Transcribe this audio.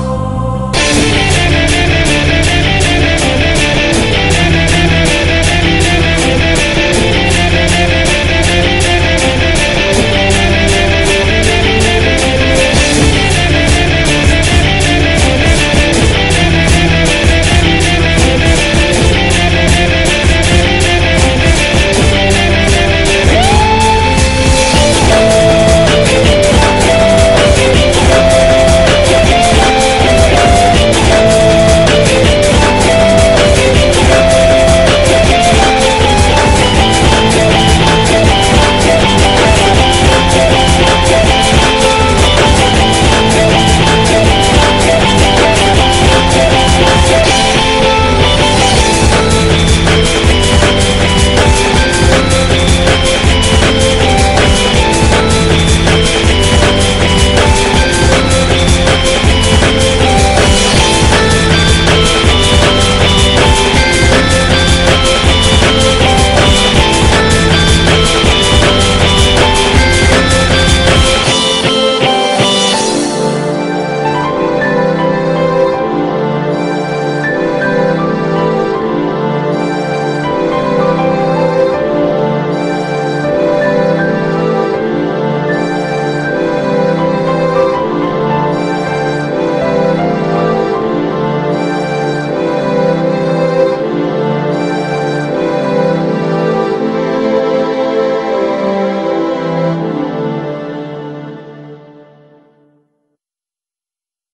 Senhor.